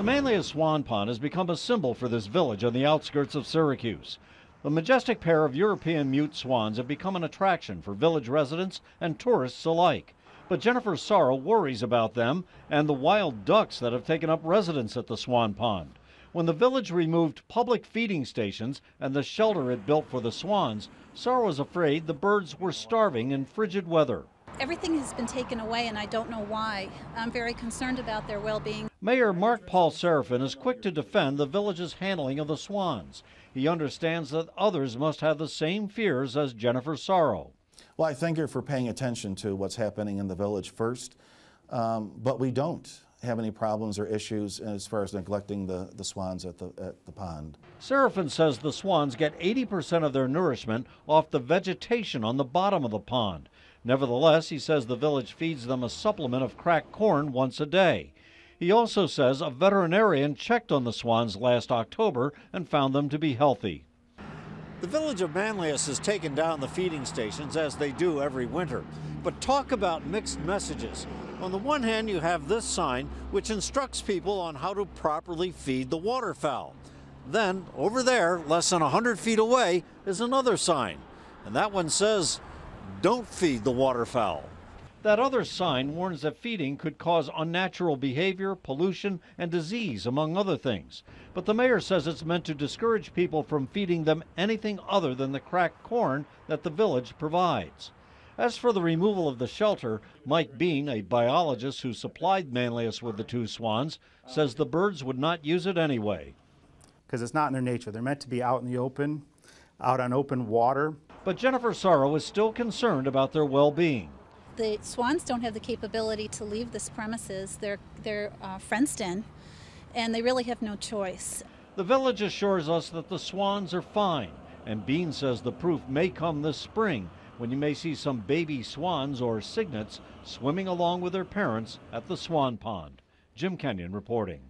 The Manlius Swan Pond has become a symbol for this village on the outskirts of Syracuse. The majestic pair of European mute swans have become an attraction for village residents and tourists alike. But Jennifer Sorrow worries about them and the wild ducks that have taken up residence at the Swan Pond. When the village removed public feeding stations and the shelter it built for the swans, Sorrow is afraid the birds were starving in frigid weather. Everything has been taken away, and I don't know why. I'm very concerned about their well being. Mayor Mark Paul Seraphin is quick to defend the village's handling of the swans. He understands that others must have the same fears as Jennifer Sorrow. Well, I thank her for paying attention to what's happening in the village first, um, but we don't have any problems or issues as far as neglecting the, the swans at the, at the pond. Seraphin says the swans get 80% of their nourishment off the vegetation on the bottom of the pond. Nevertheless, he says the village feeds them a supplement of cracked corn once a day. He also says a veterinarian checked on the swans last October and found them to be healthy. The village of Manlius has taken down the feeding stations as they do every winter. But talk about mixed messages. On the one hand, you have this sign which instructs people on how to properly feed the waterfowl. Then, over there, less than 100 feet away, is another sign. And that one says, don't feed the waterfowl. That other sign warns that feeding could cause unnatural behavior, pollution, and disease, among other things. But the mayor says it's meant to discourage people from feeding them anything other than the cracked corn that the village provides. As for the removal of the shelter, Mike Bean, a biologist who supplied Manlius with the two swans, says the birds would not use it anyway. Because it's not in their nature. They're meant to be out in the open, out on open water. But Jennifer Sorrow is still concerned about their well being. The swans don't have the capability to leave this premises. They're, they're uh, fenced in, and they really have no choice. The village assures us that the swans are fine, and Bean says the proof may come this spring when you may see some baby swans or cygnets swimming along with their parents at the Swan Pond. Jim Kenyon reporting.